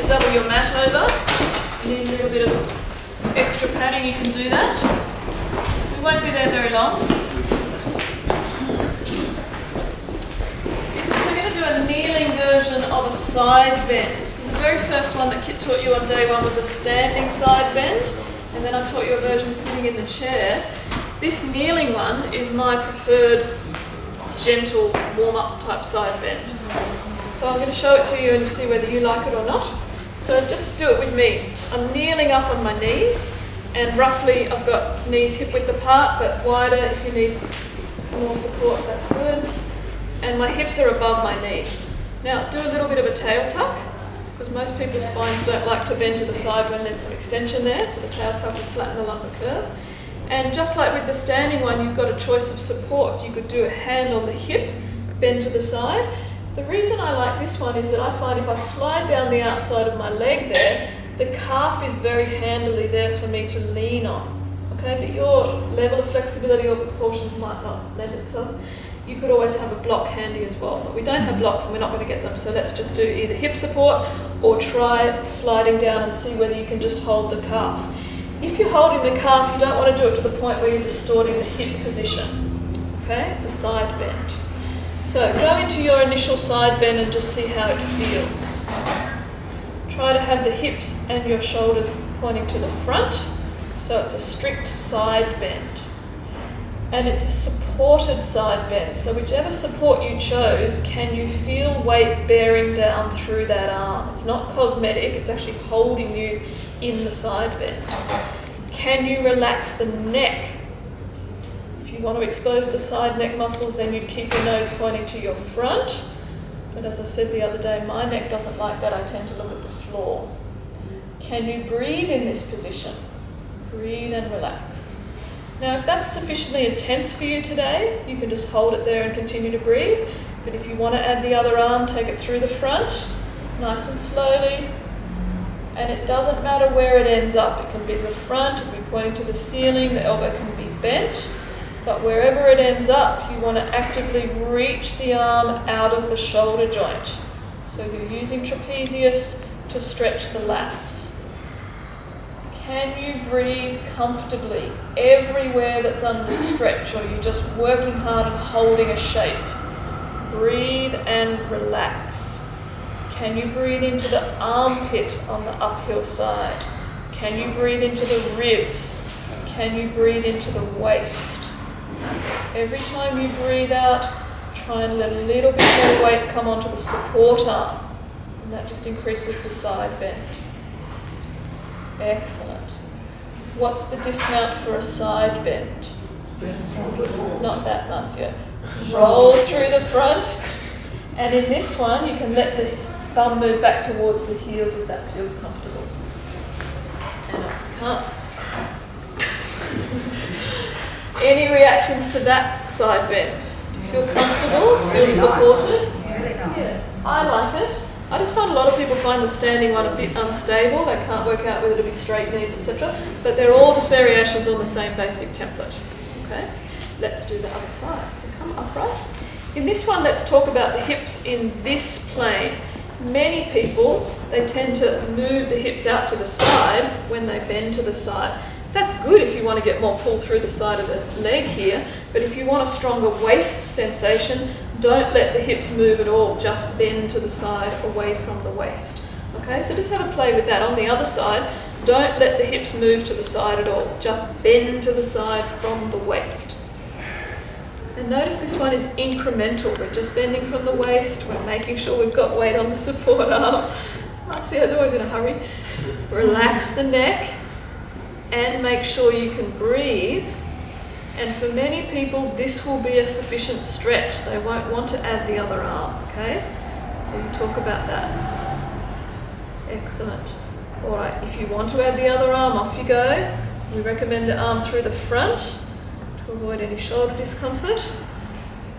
to double your mat over. Need a little bit of extra padding, you can do that. We won't be there very long. We're going to do a kneeling version of a side bend. So the very first one that Kit taught you on day one was a standing side bend, and then I taught you a version sitting in the chair. This kneeling one is my preferred gentle warm-up type side bend. So I'm going to show it to you and see whether you like it or not. So just do it with me. I'm kneeling up on my knees and roughly I've got knees hip width apart but wider if you need more support that's good. And my hips are above my knees. Now do a little bit of a tail tuck because most people's spines don't like to bend to the side when there's some extension there so the tail tuck will flatten along the curve. And just like with the standing one, you've got a choice of support. You could do a hand on the hip, bend to the side. The reason I like this one is that I find if I slide down the outside of my leg there, the calf is very handily there for me to lean on. Okay, but your level of flexibility or proportions might not lend itself. You could always have a block handy as well, but we don't have blocks and we're not going to get them. So let's just do either hip support or try sliding down and see whether you can just hold the calf. If you're holding the calf, you don't want to do it to the point where you're distorting the hip position. Okay, it's a side bend. So go into your initial side bend and just see how it feels. Try to have the hips and your shoulders pointing to the front. So it's a strict side bend. And it's a supported side bend. So whichever support you chose, can you feel weight bearing down through that arm? It's not cosmetic, it's actually holding you in the side bend. Can you relax the neck? You want to expose the side neck muscles, then you'd keep your nose pointing to your front. But as I said the other day, my neck doesn't like that. I tend to look at the floor. Can you breathe in this position? Breathe and relax. Now, if that's sufficiently intense for you today, you can just hold it there and continue to breathe. But if you want to add the other arm, take it through the front, nice and slowly, and it doesn't matter where it ends up. It can be the front, it can be pointing to the ceiling, the elbow can be bent, but wherever it ends up, you want to actively reach the arm out of the shoulder joint. So you're using trapezius to stretch the lats. Can you breathe comfortably everywhere that's under stretch or you're just working hard and holding a shape? Breathe and relax. Can you breathe into the armpit on the uphill side? Can you breathe into the ribs? Can you breathe into the waist? Every time you breathe out, try and let a little bit more weight come onto the support arm. And that just increases the side bend. Excellent. What's the dismount for a side bend? Not that, Marcia. Roll through the front. And in this one, you can let the Bum move back towards the heels if that feels comfortable. And up, Any reactions to that side bend? Do you feel comfortable? Feel supported? Yeah, I like it. I just find a lot of people find the standing one a bit unstable. They can't work out whether to be straight knees, etc. But they're all just variations on the same basic template. Okay, let's do the other side. So come upright. In this one, let's talk about the hips in this plane many people, they tend to move the hips out to the side when they bend to the side. That's good if you want to get more pull through the side of the leg here, but if you want a stronger waist sensation, don't let the hips move at all, just bend to the side away from the waist. Okay, so just have a play with that. On the other side, don't let the hips move to the side at all, just bend to the side from the waist. And notice this one is incremental. We're just bending from the waist. We're making sure we've got weight on the support arm. I see, always in a hurry. Relax the neck and make sure you can breathe. And for many people, this will be a sufficient stretch. They won't want to add the other arm, okay? So you talk about that. Excellent. All right, if you want to add the other arm, off you go. We recommend the arm through the front to avoid any shoulder discomfort.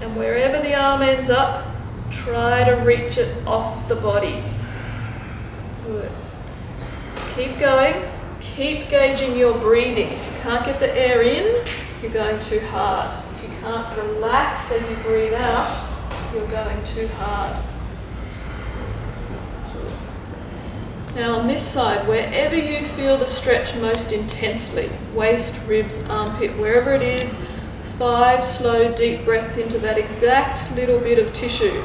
And wherever the arm ends up, try to reach it off the body. Good. Keep going. Keep gauging your breathing. If you can't get the air in, you're going too hard. If you can't relax as you breathe out, you're going too hard. Now on this side, wherever you feel the stretch most intensely, waist, ribs, armpit, wherever it is, five slow deep breaths into that exact little bit of tissue.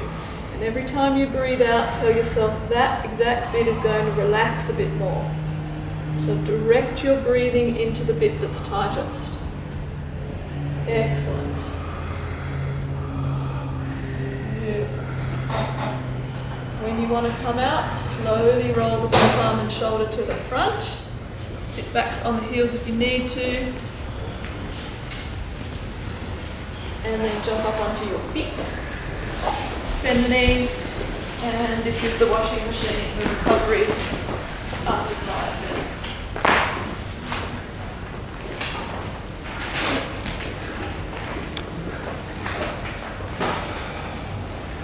And every time you breathe out, tell yourself that exact bit is going to relax a bit more. So direct your breathing into the bit that's tightest. Excellent. When you want to come out, slowly roll the back arm and shoulder to the front. Sit back on the heels if you need to. And then jump up onto your feet. Bend the knees. And this is the washing machine, recovery